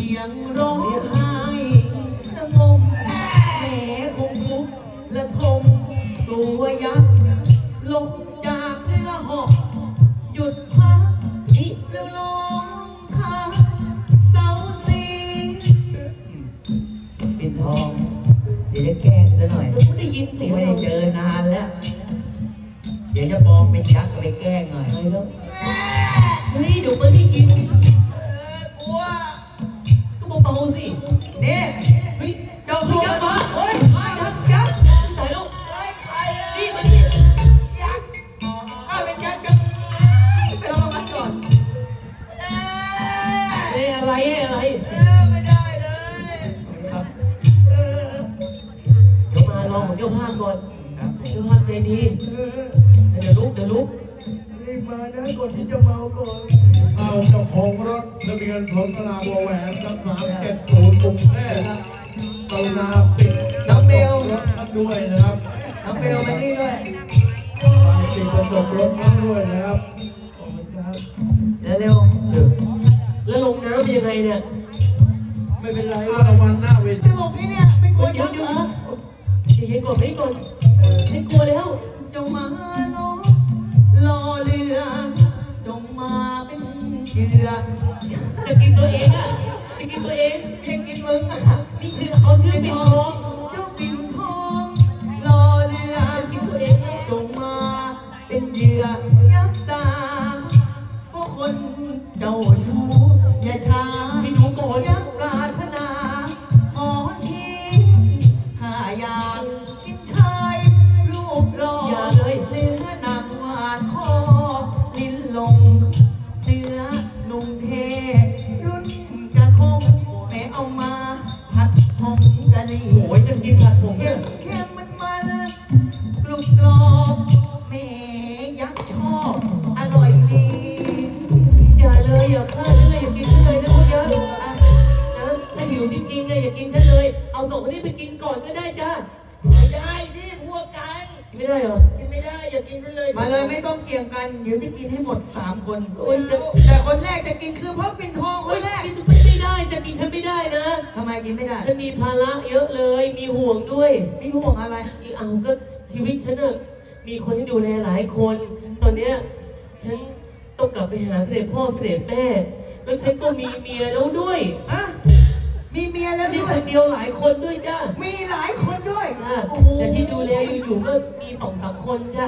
สียงร้องไห้ตะงมแหมคงทุกข์และทมกลัวยักษ์ลงจากเรือหอกหยุดพักอีกแล้วลงทางเสาสีปิดทอง เดี๋ยวจะแกล้งซะหน่อยไม่ได้ยินเสียงไม่ได้เจอนานแล้ว เดี๋ยวจะปลอมเป็นยักษ์ไปแกล้งหน่อยเฮ้ยดี๋ยวไม่ได้ยิน ก็เบาๆสินี่เฮ้ยเจ้าเฮ้ตัยวยักษ์มาเฮ้ยยักษ์ยักษ์ตายแล้วไอ้ใครอะนี่มานี่ยักษ์ข้าเป็นยักษ์จะไปรับรางวัลก่อนเอ๊ะเอ้ยอะไรเอ้ยอะไรเอ๊ะไม่ได้เลยครับเออเดี๋ยวมาลองของเจ้าภาพก่อนครับผมเจ้าภาพใจดีเออเดี๋ยวลุกเดี๋ยวลุก รีมานะก่อนที่จะเมาก่อนเอาเจ้าของรถทะเบียนสนตลาบัวแหวนกับสามเจ็ดศูนย์กรุงเทพกรุณาปิดน้องเบลรถท่านด้วยนะครับน้องเบลมานี่ด้วยปิดกระจกรถท่านด้วยนะครับขอบคุณครับเร็วเชิญแล้วลงน้ำเป็นยังไงเนี่ยไม่เป็นไรถ้ารางวัลหน้าเวๆตทีลกนี่เนี่ยไม่กลัวยักษ์เหรอใจเย็นก่อนไม่ก่อนไม่กลัวแล้วจงมาน้อง เหยื่อจะกินตัวเองอะจะกินตัวเองเพียงกินมึงอะนี่ชื่อเขาชื่อปิ่นทองเจ้าปิ่นทองรอเรือกินตัวเองไงจงมาเป็นเหยื่อยักษ์สาพวกคนเจ้า ไม่ได้เหรอ กินไม่ได้อย่ากินฉันเลยมาเลยไม่ต้องเกี่ยงกัน เดี๋ยวจะกินให้หมดสามคน โอ้ยจะแต่คนแรกจะกินคือพระปิ่นทองคเฮ้ยนแรก กินไม่ได้จะกินฉันไม่ได้นะ ทำไมกินไม่ได้ ฉันมีภาระเยอะเลย มีห่วงด้วย มีห่วงอะไรอีกเอาก็ชีวิตฉันอะมีคนที่ดูแลหลายคน ตอนเนี้ยฉันต้องกลับไปหาเสด็จพ่อเสด็จแม่ แล้วฉันก็มีเมียแล้วด้วยฮะ มีเมียแล้วมีด้วคยนเดียวหลายคนด้วยจ้ามีหลายคนด้วยจ้าโอ้โหแต่ที่ดูแลอยู่ๆก็มีสองสามคนจ้า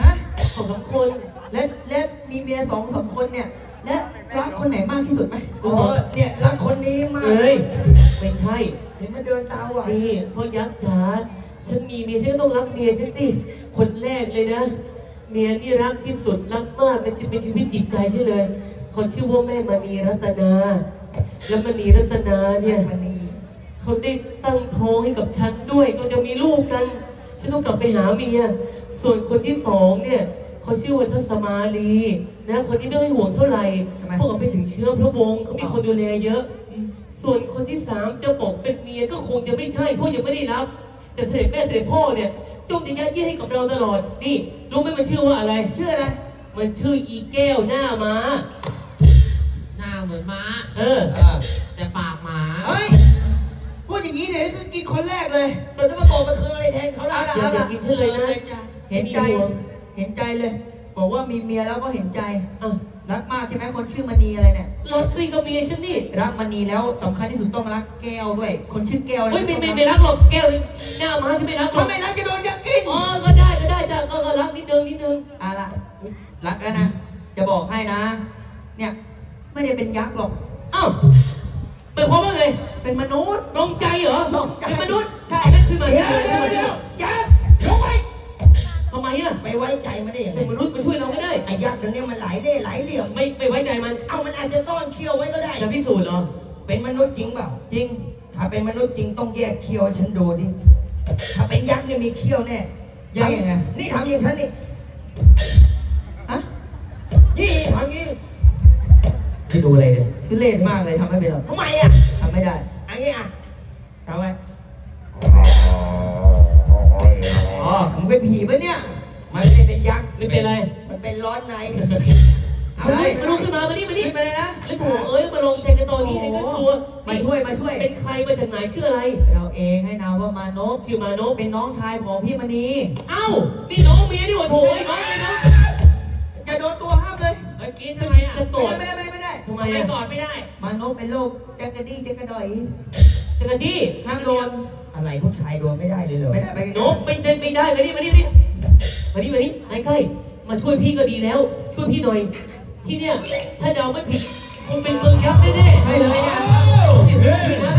ฮะ สองสามคนและและมีเมียสองสามคนเนี่ย และรักคนไหนมากที่สุดไหมโอ้เนี่ยรักคนนี้มากเอ้ยไม่ใช่ เห็นมันเดินตามไหวนี่พ่อยักษ์จ๋าฉันมีเมียฉันก็ต้องรักเมียฉันสิ คนแรกเลยนะ เมียนี่รักที่สุดรักมากเป็นชีวิตเป็นชีวิตจิตใจใช่เลยเขาชื่อว่าแม่มณีรัตนา แล้วมณีรัตนาเนี่ยมันนีเขาได้ตั้งท้องให้กับฉันด้วยก็จะมีลูกกัน ฉันต้องกลับไปหาเมีย ส่วนคนที่สองเนี่ยเขาชื่อว่าทัศมาลีนะ คนนี้ไม่ให้ห่วงเท่าไหร่เพราะเขาไปถึงเชื้อพระวงศ์เขามีคนดูแลเยอะ ส่วนคนที่สามจะบอกเป็นเมียก็คงจะไม่ใช่เพราะยังไม่ได้รับ แต่เสด็จแม่เสด็จพ่อเนี่ยจงจะยัดเยียดให้กับเราตลอด นี่รู้ไหมมันชื่อว่าอะไร ชื่ออะไร มันชื่ออีแก้วหน้าม้าหน้า เหมือนม้า เออแต่ปากหมาเฮ้ยพูดอย่างนี้เดี๋ยวจะกินคนแรกเลยแต่ถ้ามาโกงมันคืออะไรแทนเขาล่ะอย่าอย่ากินฉันเลยนะเห็นใจ เห็นใจเลย บอกว่ามีเมียแล้วก็เห็นใจอะรักมากใช่ไหมคนชื่อมณีอะไรเนี่ย รักสิก็เมียฉันนี่รักมณีแล้วสำคัญที่สุดต้องรักแก้วด้วย คนชื่อแก้วอะไรเฮ้ยไม่ไม่ไม่รักหรอกแก้วนี่หน้าม้าฉันไม่รักหรอกทำไมรักจะโดนยักษ์กินอ๋อก็ได้ก็ได้จ้ะก็ก็รักนิดนึงนิดนึง เอะล่ะรักแล้วนะ จะบอกให้นะ เนี่ย ไม่ได้เป็นยักษ์หรอก อ้าวเป็นเพราะว่าไงเป็นมนุษย์ลงใจเหรอลงใจ เป็นมนุษย์ใช่นั่นขึ้นมาเดี๋ยวเดี๋ยวเดี๋ยวยักษ์ยกไว้ทำไมอะไปไว้ใจมันได้ยังไงเป็นมนุษย์มาช่วยเราไม่ได้ ไอ้ยักษ์ตัวเนี้ยมันหลายเล่ห์หลายเหลี่ยม ไม่ไม่ไว้ใจมัน เอามันอาจจะซ่อนเขี้ยวไว้ก็ได้ จะพิสูจน์เหรอ เป็นมนุษย์จริงเปล่า จริง ถ้าเป็นมนุษย์จริงต้องแยกเขี้ยวให้ฉันดูดิ ถ้าเป็นยักษ์เนี่ยมีเขี้ยวแน่แยกยังไง นี่ทำอย่างฉันนี่ ไม่ดูเลยทุเรศมากเลยทำไม่เป็นหรอกทำไมอะทำไม่ได้ อันนี้อะทำไมอ๋อมึงเป็นผีปะเนี่ย มันไม่ได้เป็นยักษ์ไม่เป็นไร มันเป็นร้อนในเอาได้มาลุกขึ้นมามานี่มานี่เป็นไรนะไอ้ถูวเอ้ยมาลงแทนกันตอนนี้เองก็กตัวมาช่วยมาช่วย เป็นใครมาจากไหนชื่ออะไร เราเองให้นาว่ามานพชื่อมานพเป็นน้องชายของพี่มณีเอ้านี่น้องเมียนี่หว่าโไอ้น้องไอ้น้องอย่าโดนตัวห้ามเลยไอ้กี้ทำไมอะโกรธไม่ได้ไม่ได้ ไมไปก่อนไม่ได้มานกเป็นโรคจักรดี้จักรดอยจักรดี้ห้ามโดนอะไรพวกชายโดนไม่ได้เลยเหรอไม่ได้ไปนกไม่ได้ไม่ได้มาดิมาดิมาดิมาดิมานี่ใกล้มาช่วยพี่ก็ดีแล้ว ช่วยพี่หน่อย ที่เนี้ยถ้าเดาไม่ผิดคงเป็นเบอร์ยักษ์แน่ๆใช่เลยนะ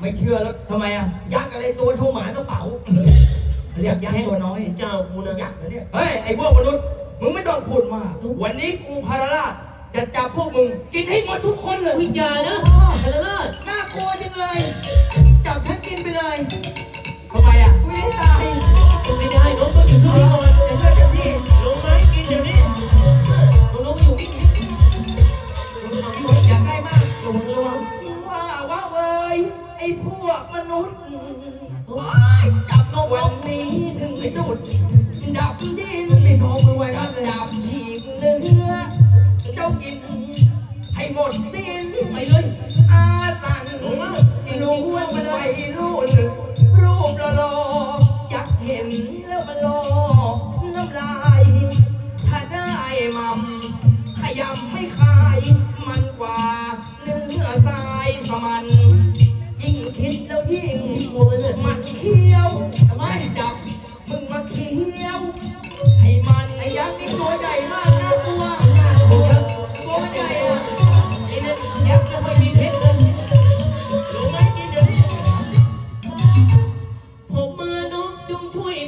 ไม่เชื่อแล้วทำไมอะ ยักษ์อะไรตัวเท่าหมาเท่เป๋าเรียกยักษ์ตัวน้อย เจ้ากูนะยักษ์เนี่ย เฮ้ย ไอ้พวกมนุษย์ มึงไม่ต้องพูดมาก วันนี้กูพาราลาจะจับพวกมึง กินให้หมดทุกคนเลยวิญญาณนะพาราลาน่ากลัวจังเลย จับฉันกินไปเลยทำไมอะ ไม่ได้ตายไม่ได้น้องต้องอยู่ที่นี่ นู้นจับนกวันนี้ถึงไปสูดกิน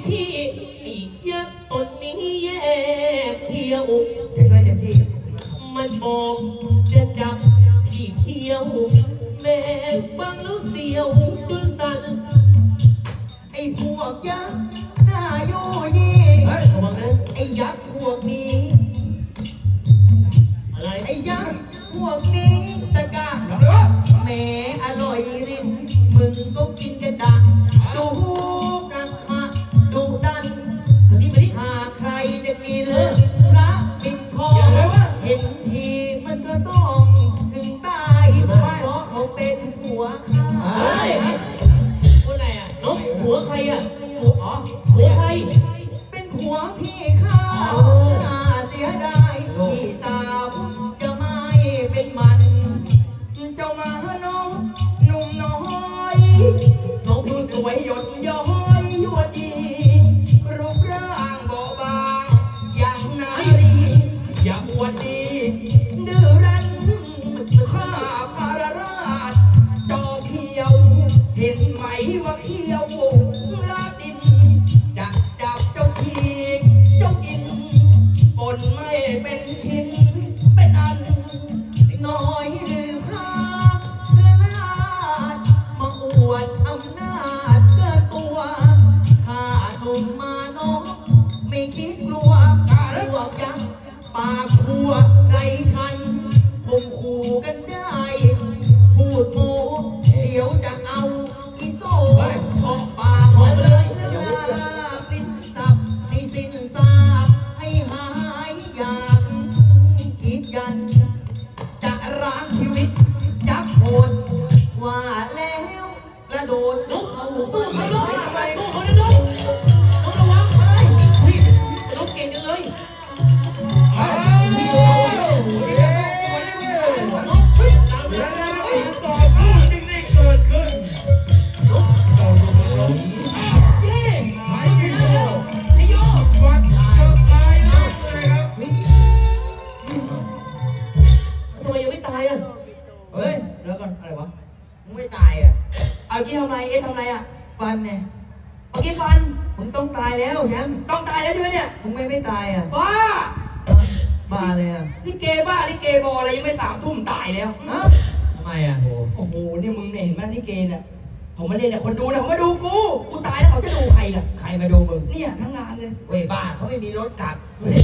พี่อีกเยอะตนนี้แยกเคียว เต็มที่ มันบอก ต้องตายแล้วใช่ไหมเนี่ยมึงไม่ไม่ตายอะบ้าบ้าเลยอะลิเกบ้าลิเกบออะไรยังไม่สามทุ่มตายแล้วทำไมอะโอ้โหนี่มึงเนี่ยเห็นไหมลิเกเนี่ยผมมาเล่นเนี่ยคนดูเนี่ยเขมาดูกูกูตายแล้วเขาจะดูใครล่ะใครมาดูมึงเนี่ยทั้งงานเลยเว้ยบ้าเขาไม่มีรถกลับเว้ย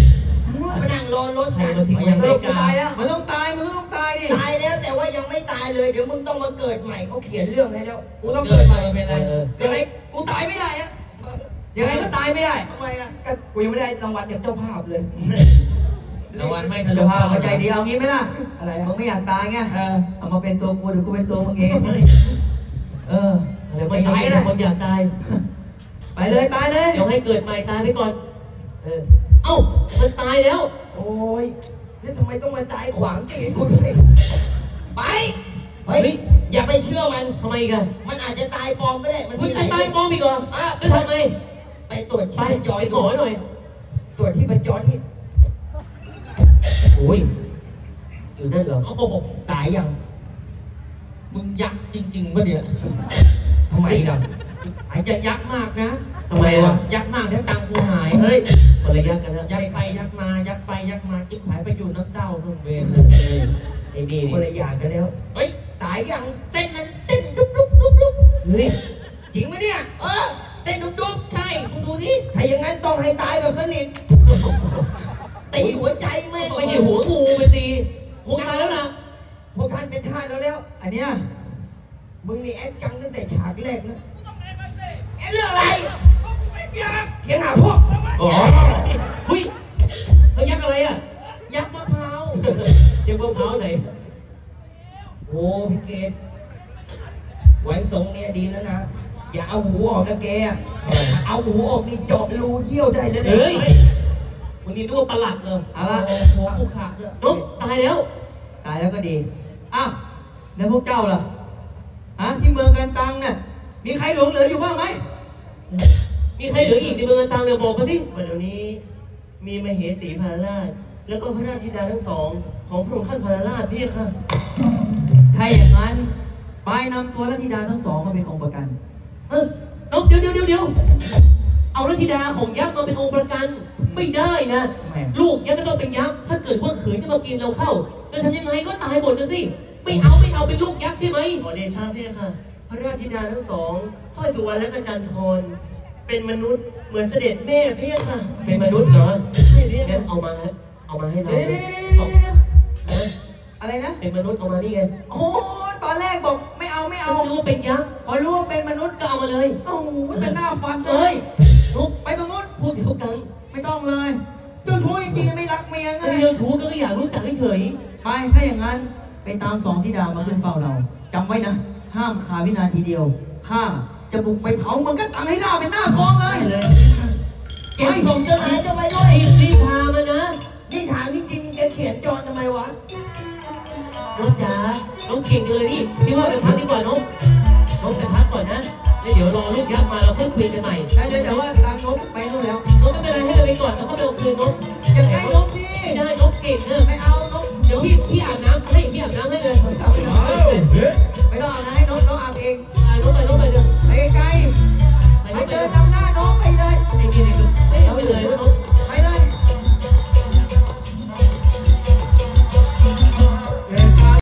เขานั่งรอรถกลับมันยังไม่ตายแล้วมันต้องตายมึงต้องตายดิตายแล้วแต่ว่ายังไม่ตายเลยเดี๋ยวมึงต้องมาเกิดใหม่เขาเขียนเรื่องให้แล้วกูต้องเกิดใหม่เป็นไรเกิดกูตายไม่ได้อะ ยังไงก็ตายไม่ได้ทำไมอะก็กูยังไม่ได้รางวัลจากเจ้าภาพเลย รางวัลไม่ทะลุเจ้าภาพเข้าใจดีเอางี้ไหมล่ะอะไรอะมึงไม่อยากตายไงเออ เอามาเป็นตัวกูเดี๋ยวกูเป็นตัวมึงเองเอออะไรไม่ตายนะคนอยากตาย ไปเลยตายเลยเดี๋ยวให้เกิดใหม่ตายไปก่อน เออ เอ้า มันตายแล้ว โอ้ยแล้วทำไมต้องมาตายขวางตีนกูด้วยไปเฮ้ยอย่าไปเชื่อมัน ทำไมอีกันมันอาจจะตายปลอมก็ได้ มันมึมีงหจะลายตายปลอมอีกเหรออะแล้วทำไง ไปตรวจไปชีพจจอรยหมอหน่อย ตรวจที่ประจรนี่โอ้ย อยู่นั่นเหรอ โอ้โหตายยังมึงยักษ์จริงๆปะเนี่ยทำไมล่ะ หายใจยักษ์มากนะทำไมวะ ยักษ์มากเดี๋ยวตังค์กูหาย เฮ้ยคนละยักษ์กันนะยักษ์ไปยักษ์มา ยักษ์ไปยักษ์มาจิ๊บหายไปอยู่น้ำเจ้านุ่นเวรเฮ้ยไอ้นี่คนละอย่างกันแล้ว เฮ้ย ตายยัง เส้นมันเต้นดุ๊บดุ๊บดุ๊บดุ๊บเฮ้ย จริงไหมเนี่ย เออเต้นดุ๊บใช่ มึงดูดิๆถ้าอย่างนั้นต้องให้ตายแบบสนิทตีหัวใจแม่งไม่ใช่หัวงูไปตีหัวตายแล้วนะพวกท่านเป็นท่านแล้วแล้ว อันเนี้ยมึงนี่แอคจังตั้งแต่ฉากแรกนะแอคเรื่องอะไรเถียงหาพวกอ๋อเฮ้ยเฮ้ยยักษ์อะไรอะ ยักษ์มะพร้าวยักษ์มะพร้าวไหนโอ้พี่เกดไว้ทรงเนี่ยดีแล้วนะ อย่าเอาหูออกนะแกอะ เอาหูออกนี่เจาะรูเยี่ยวได้แล้วเฮ้ยเนี่ยวันนี้นึกว่าประหลัดเหรอเอาละโอ้โหกูขาดด้วยน้องตายแล้ว ตายแล้วก็ดี อ้าวแล้วพวกเจ้าล่ะฮะที่เมืองกันตังเนี่ยมีใครหลงเหลืออยู่บ้างไหม มีใครเหลืออีกในเมืองตังเนี่ยบอกมาสิวันเดี๋ยวนี้มีมเหสีพาราช แล้วก็พระราชธิดาทั้งสอง ของพระองค์ท่านพาราชพี่ค่ะถ้าอย่างนั้นไปนำตัวรัตธิดาทั้งสองมาเป็นองค์ประกัน เออ น้องเดี๋ยวเดี๋ยวเดี๋ยวเดี๋ยวเอารัตธิดาของยักษ์มาเป็นองค์ประกันไม่ได้นะ ทำไมอะ ลูกยักษ์ก็ต้องเป็นยักษ์ถ้าเกิดว่าขืนจะมากินเราเข้าจะทำยังไงก็ตายหมดนะสิไม่เอาไม่เอาเป็นลูกยักษ์ใช่ไหมขอเดชะพี่ค่ะ พระราชธิดาทั้งสองสร้อยสุวรรณและกระจันทรเป็นมนุษย์เหมือนเสด็จแม่พี่ค่ะเป็นมนุษย์เหรอใช่พี่งั้ค่ะนเอามาฮะเอามาให้เราเดี๋ยวเดี๋ยวเดี๋ยวเดี๋ยวเดี๋ยวเดี๋ยวฮะอะไรนะเป็นมนุษย์เอามานี่ไง โอ้ยตอนแรกบอกไม่ เอาไม่เอาเอาดูว่าเป็นยักษ์พอรู้ว่าเป็นมนุษย์ก็เอามาเลยเอ้าเป็นหน้าฟันเลเอ้ยยนุกไปตรงนู้นพูดเดียวกันไม่ต้องเลยเจ้าชู้จริงๆไม่รักเมียไงไอ้เรื่องชู้ก็อยากรู้จักเฉยไปถ้าอย่างนั้นไปตามสองธิดามาขึ้นเฝ้าเราจำไว้นะ ห้ามคาวินาทีเดียวข้าจะบุกไปเผาเมืองกันตังให้หน้าเป็นหน้ากองเลยเก็บส่งเจ้านายเจ้าไปด้วๆยรีบรีบพามานะนี่ถามจริงๆแกเขียนจรทำไมวะ น้องจ๋า น้องเก่งจังเลยนี่พี่ว่าไปพักดีกว่าน้องน้องไปพักก่อนนะ แล้วเดี๋ยวรอลูกยักษ์มาเราค่อยคุยกันใหม่ได้เลยแต่ว่าตามนกไปนู่นแล้วน้องไม่เป็นไรให้เราไปก่อนแล้วก็ไปเอาคืนน้องอย่าใกล้นกสิไม่ได้น้องเก่งนะไม่